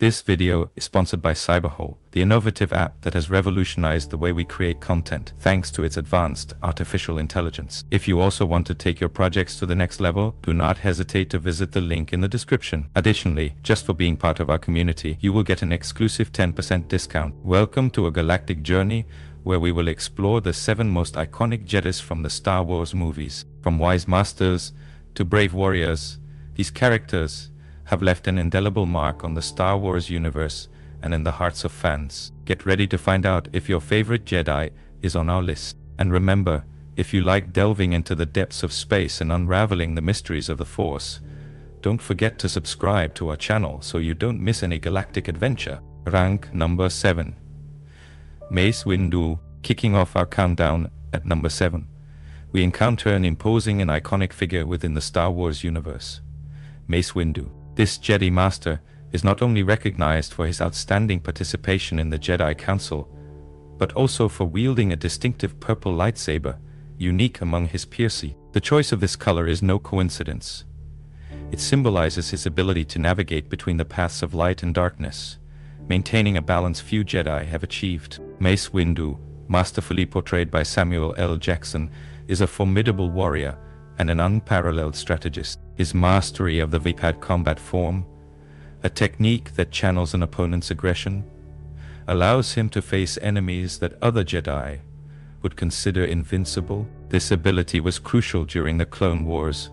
This video is sponsored by Cyberhole, the innovative app that has revolutionized the way we create content thanks to its advanced artificial intelligence. If you also want to take your projects to the next level, do not hesitate to visit the link in the description. Additionally, just for being part of our community, you will get an exclusive 10% discount. Welcome to a galactic journey where we will explore the seven most iconic Jedis from the Star Wars movies. From wise masters to brave warriors, these characters have left an indelible mark on the Star Wars universe and in the hearts of fans. Get ready to find out if your favorite Jedi is on our list. And remember, if you like delving into the depths of space and unraveling the mysteries of the Force, don't forget to subscribe to our channel so you don't miss any galactic adventure. Rank number 7. Mace Windu, kicking off our countdown at number 7. We encounter an imposing and iconic figure within the Star Wars universe. Mace Windu. This Jedi Master is not only recognized for his outstanding participation in the Jedi Council, but also for wielding a distinctive purple lightsaber, unique among his peers. The choice of this color is no coincidence. It symbolizes his ability to navigate between the paths of light and darkness, maintaining a balance few Jedi have achieved. Mace Windu, masterfully portrayed by Samuel L. Jackson, is a formidable warrior and an unparalleled strategist his mastery of the Vaapad combat form, a technique that channels an opponent's aggression, allows him to face enemies that other Jedi would consider invincible. This ability was crucial during the Clone Wars,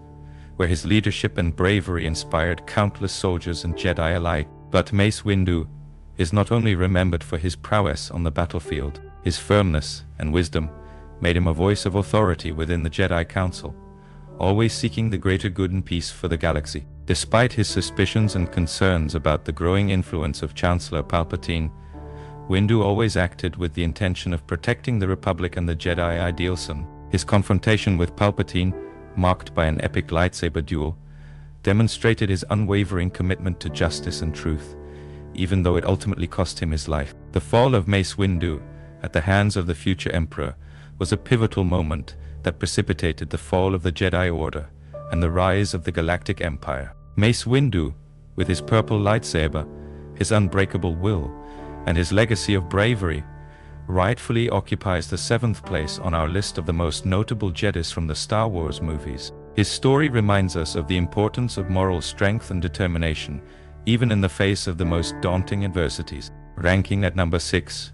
where his leadership and bravery inspired countless soldiers and Jedi alike. But Mace Windu is not only remembered for his prowess on the battlefield, his firmness and wisdom made him a voice of authority within the Jedi Council always seeking the greater good and peace for the galaxy. Despite his suspicions and concerns about the growing influence of Chancellor Palpatine, Windu always acted with the intention of protecting the Republic and the Jedi idealsum. His confrontation with Palpatine, marked by an epic lightsaber duel, demonstrated his unwavering commitment to justice and truth, even though it ultimately cost him his life. The fall of Mace Windu, at the hands of the future Emperor, was a pivotal moment that precipitated the fall of the Jedi Order and the rise of the Galactic Empire. Mace Windu, with his purple lightsaber, his unbreakable will, and his legacy of bravery, rightfully occupies the seventh place on our list of the most notable Jedis from the Star Wars movies. His story reminds us of the importance of moral strength and determination, even in the face of the most daunting adversities. Ranking at number 6.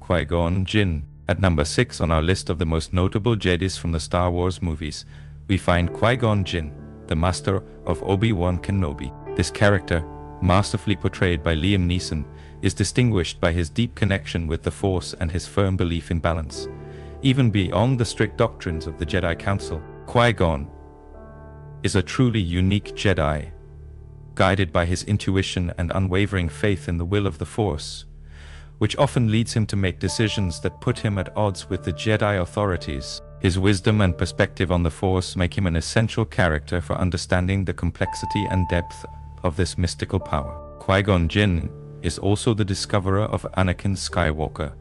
Qui-Gon Jinn at number 6 on our list of the most notable Jedis from the Star Wars movies, we find Qui-Gon Jinn, the master of Obi-Wan Kenobi. This character, masterfully portrayed by Liam Neeson, is distinguished by his deep connection with the Force and his firm belief in balance. Even beyond the strict doctrines of the Jedi Council, Qui-Gon is a truly unique Jedi, guided by his intuition and unwavering faith in the will of the Force which often leads him to make decisions that put him at odds with the Jedi authorities. His wisdom and perspective on the Force make him an essential character for understanding the complexity and depth of this mystical power. Qui-Gon Jinn is also the discoverer of Anakin Skywalker,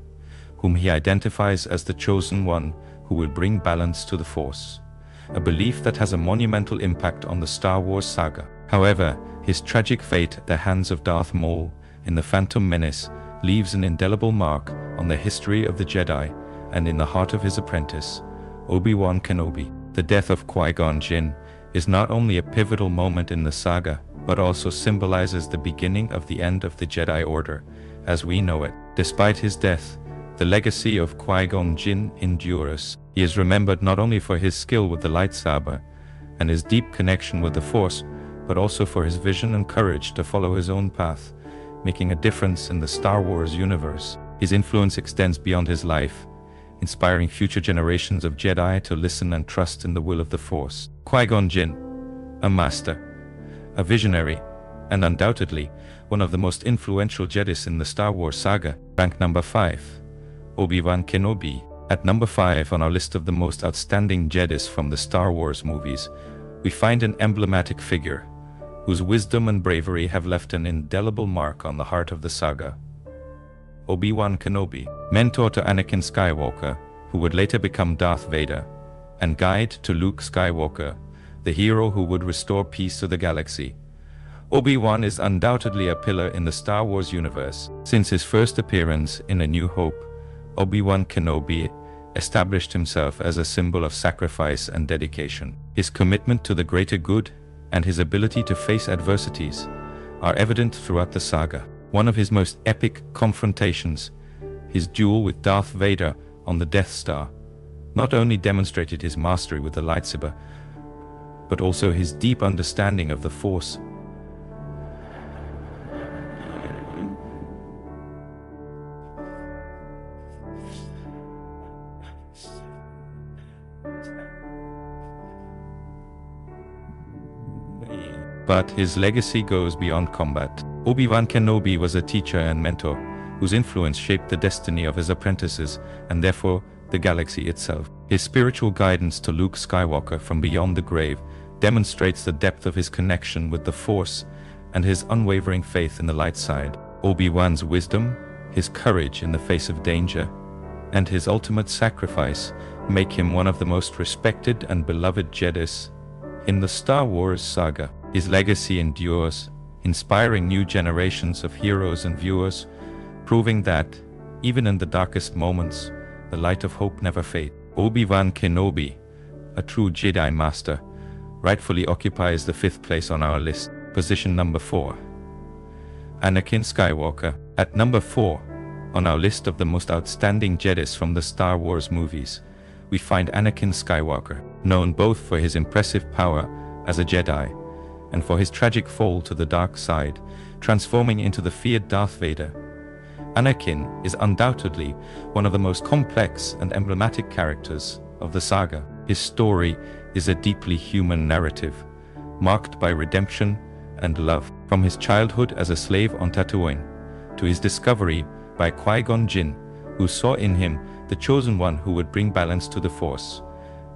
whom he identifies as the chosen one who will bring balance to the Force, a belief that has a monumental impact on the Star Wars saga. However, his tragic fate at the hands of Darth Maul in The Phantom Menace leaves an indelible mark on the history of the Jedi and in the heart of his apprentice, Obi-Wan Kenobi. The death of Qui-Gon Jinn is not only a pivotal moment in the saga, but also symbolizes the beginning of the end of the Jedi Order, as we know it. Despite his death, the legacy of Qui-Gon Jinn endures. He is remembered not only for his skill with the lightsaber and his deep connection with the Force, but also for his vision and courage to follow his own path making a difference in the Star Wars universe. His influence extends beyond his life, inspiring future generations of Jedi to listen and trust in the will of the Force. Qui-Gon Jinn, a master, a visionary, and undoubtedly one of the most influential Jedis in the Star Wars saga. Rank number 5. Obi-Wan Kenobi. At number 5 on our list of the most outstanding Jedis from the Star Wars movies, we find an emblematic figure whose wisdom and bravery have left an indelible mark on the heart of the saga. Obi-Wan Kenobi, mentor to Anakin Skywalker, who would later become Darth Vader, and guide to Luke Skywalker, the hero who would restore peace to the galaxy. Obi-Wan is undoubtedly a pillar in the Star Wars universe. Since his first appearance in A New Hope, Obi-Wan Kenobi established himself as a symbol of sacrifice and dedication. His commitment to the greater good and his ability to face adversities are evident throughout the saga. One of his most epic confrontations, his duel with Darth Vader on the Death Star, not only demonstrated his mastery with the lightsaber, but also his deep understanding of the Force But his legacy goes beyond combat. Obi-Wan Kenobi was a teacher and mentor, whose influence shaped the destiny of his apprentices, and therefore the galaxy itself. His spiritual guidance to Luke Skywalker from beyond the grave demonstrates the depth of his connection with the Force and his unwavering faith in the light side. Obi-Wan's wisdom, his courage in the face of danger, and his ultimate sacrifice make him one of the most respected and beloved Jedis in the Star Wars saga. His legacy endures, inspiring new generations of heroes and viewers, proving that, even in the darkest moments, the light of hope never fades. Obi-Wan Kenobi, a true Jedi Master, rightfully occupies the fifth place on our list, position number 4. Anakin Skywalker, at number 4, on our list of the most outstanding Jedis from the Star Wars movies, we find Anakin Skywalker, known both for his impressive power as a Jedi and for his tragic fall to the dark side, transforming into the feared Darth Vader. Anakin is undoubtedly one of the most complex and emblematic characters of the saga. His story is a deeply human narrative, marked by redemption and love. From his childhood as a slave on Tatooine, to his discovery by Qui-Gon Jinn, who saw in him the chosen one who would bring balance to the Force.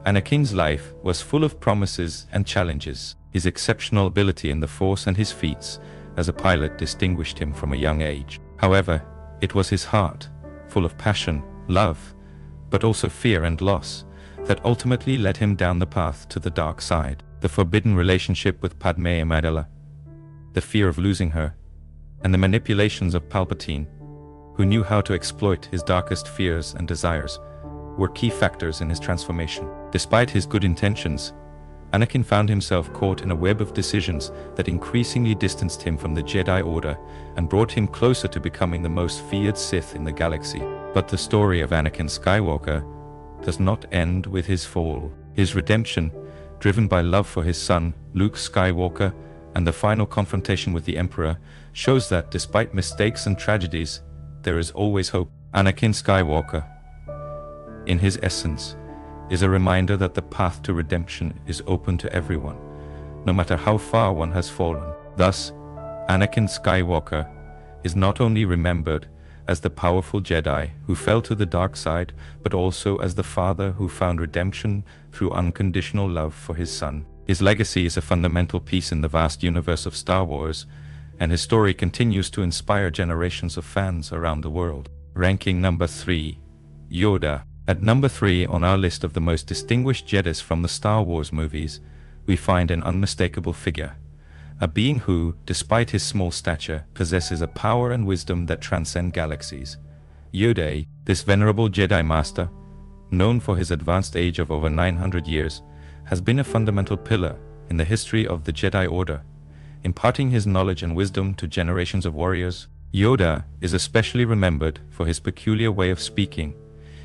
Anakin's life was full of promises and challenges. His exceptional ability in the Force and his feats as a pilot distinguished him from a young age. However, it was his heart, full of passion, love, but also fear and loss, that ultimately led him down the path to the dark side. The forbidden relationship with Padme Amidala, the fear of losing her, and the manipulations of Palpatine, who knew how to exploit his darkest fears and desires, were key factors in his transformation. Despite his good intentions, Anakin found himself caught in a web of decisions that increasingly distanced him from the Jedi Order and brought him closer to becoming the most feared Sith in the galaxy. But the story of Anakin Skywalker does not end with his fall. His redemption, driven by love for his son, Luke Skywalker, and the final confrontation with the Emperor, shows that despite mistakes and tragedies, there is always hope. Anakin Skywalker, in his essence, is a reminder that the path to redemption is open to everyone, no matter how far one has fallen. Thus, Anakin Skywalker is not only remembered as the powerful Jedi who fell to the dark side, but also as the father who found redemption through unconditional love for his son. His legacy is a fundamental piece in the vast universe of Star Wars, and his story continues to inspire generations of fans around the world. Ranking number 3 Yoda at number 3 on our list of the most distinguished Jedis from the Star Wars movies, we find an unmistakable figure. A being who, despite his small stature, possesses a power and wisdom that transcend galaxies. Yoda, this venerable Jedi Master, known for his advanced age of over 900 years, has been a fundamental pillar in the history of the Jedi Order, imparting his knowledge and wisdom to generations of warriors. Yoda is especially remembered for his peculiar way of speaking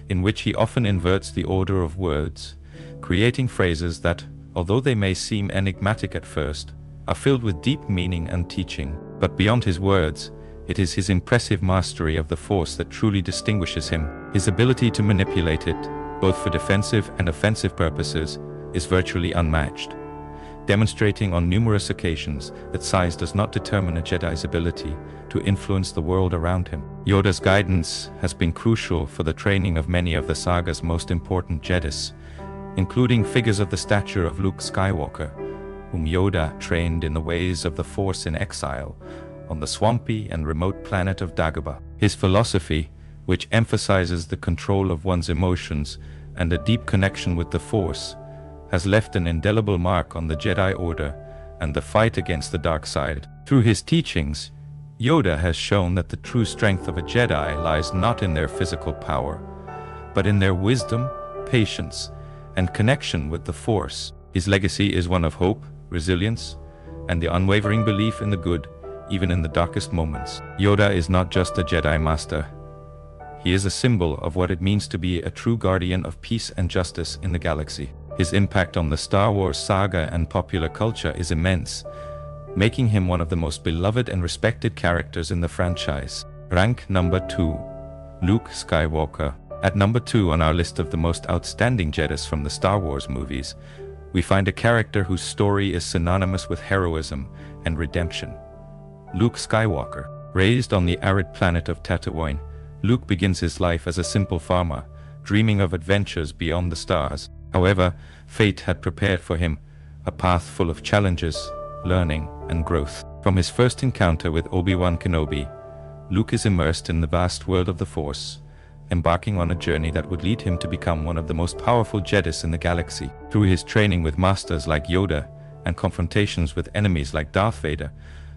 in which he often inverts the order of words, creating phrases that, although they may seem enigmatic at first, are filled with deep meaning and teaching. But beyond his words, it is his impressive mastery of the Force that truly distinguishes him. His ability to manipulate it, both for defensive and offensive purposes, is virtually unmatched demonstrating on numerous occasions that size does not determine a Jedi's ability to influence the world around him. Yoda's guidance has been crucial for the training of many of the saga's most important Jedis, including figures of the stature of Luke Skywalker, whom Yoda trained in the ways of the Force in exile on the swampy and remote planet of Dagobah. His philosophy, which emphasizes the control of one's emotions and a deep connection with the Force, has left an indelible mark on the Jedi Order and the fight against the dark side. Through his teachings, Yoda has shown that the true strength of a Jedi lies not in their physical power, but in their wisdom, patience, and connection with the Force. His legacy is one of hope, resilience, and the unwavering belief in the good, even in the darkest moments. Yoda is not just a Jedi Master. He is a symbol of what it means to be a true guardian of peace and justice in the galaxy. His impact on the Star Wars saga and popular culture is immense, making him one of the most beloved and respected characters in the franchise. Rank number 2. Luke Skywalker. At number 2 on our list of the most outstanding Jedis from the Star Wars movies, we find a character whose story is synonymous with heroism and redemption. Luke Skywalker. Raised on the arid planet of Tatooine, Luke begins his life as a simple farmer, dreaming of adventures beyond the stars. However, fate had prepared for him a path full of challenges, learning, and growth. From his first encounter with Obi-Wan Kenobi, Luke is immersed in the vast world of the Force, embarking on a journey that would lead him to become one of the most powerful Jedis in the galaxy. Through his training with masters like Yoda and confrontations with enemies like Darth Vader,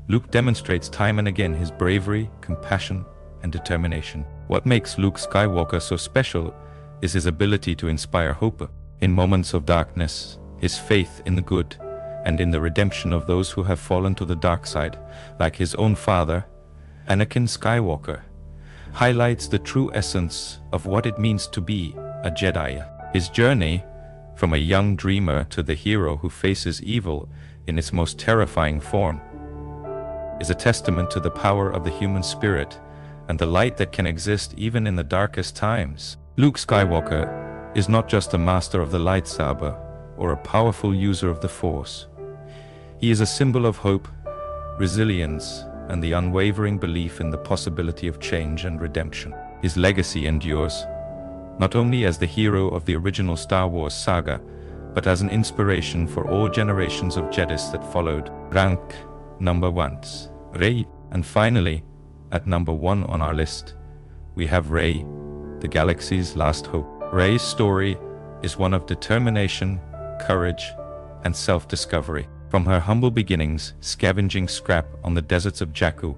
Luke demonstrates time and again his bravery, compassion, and determination. What makes Luke Skywalker so special is his ability to inspire hope. In moments of darkness, his faith in the good and in the redemption of those who have fallen to the dark side, like his own father, Anakin Skywalker, highlights the true essence of what it means to be a Jedi. His journey, from a young dreamer to the hero who faces evil in its most terrifying form, is a testament to the power of the human spirit and the light that can exist even in the darkest times. Luke Skywalker is not just a master of the lightsaber or a powerful user of the Force. He is a symbol of hope, resilience, and the unwavering belief in the possibility of change and redemption. His legacy endures, not only as the hero of the original Star Wars saga, but as an inspiration for all generations of Jedis that followed. Rank number one, Rey. And finally, at number one on our list, we have Rey, the galaxy's last hope. Rey's story is one of determination, courage, and self-discovery. From her humble beginnings, scavenging scrap on the deserts of Jakku,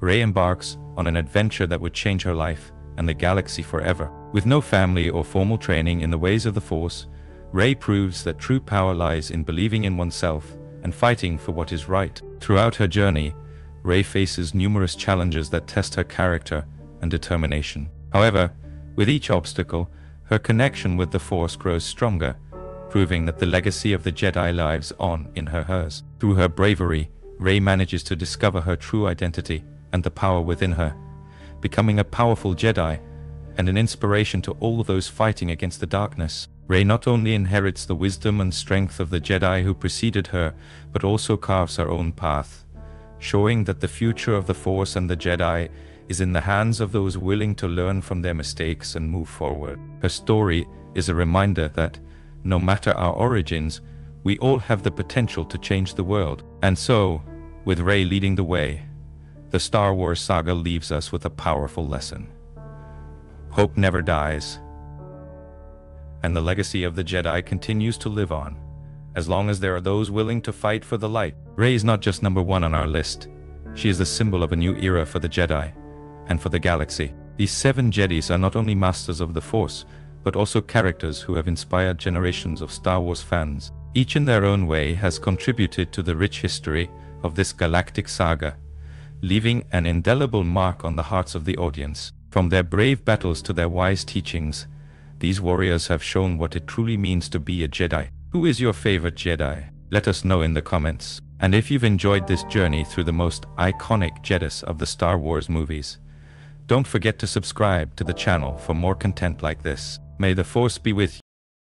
Rey embarks on an adventure that would change her life and the galaxy forever. With no family or formal training in the ways of the Force, Rey proves that true power lies in believing in oneself and fighting for what is right. Throughout her journey, Rey faces numerous challenges that test her character and determination. However, with each obstacle, her connection with the Force grows stronger proving that the legacy of the Jedi lives on in her hers. Through her bravery, Rey manages to discover her true identity and the power within her, becoming a powerful Jedi and an inspiration to all those fighting against the darkness. Rey not only inherits the wisdom and strength of the Jedi who preceded her, but also carves her own path, showing that the future of the Force and the Jedi is in the hands of those willing to learn from their mistakes and move forward. Her story is a reminder that no matter our origins, we all have the potential to change the world. And so, with Rey leading the way, the Star Wars saga leaves us with a powerful lesson. Hope never dies, and the legacy of the Jedi continues to live on, as long as there are those willing to fight for the light. Rey is not just number one on our list, she is the symbol of a new era for the Jedi, and for the galaxy. These seven Jedis are not only masters of the Force, but also characters who have inspired generations of Star Wars fans. Each in their own way has contributed to the rich history of this galactic saga, leaving an indelible mark on the hearts of the audience. From their brave battles to their wise teachings, these warriors have shown what it truly means to be a Jedi. Who is your favorite Jedi? Let us know in the comments. And if you've enjoyed this journey through the most iconic Jedis of the Star Wars movies, don't forget to subscribe to the channel for more content like this. May the Force be with you.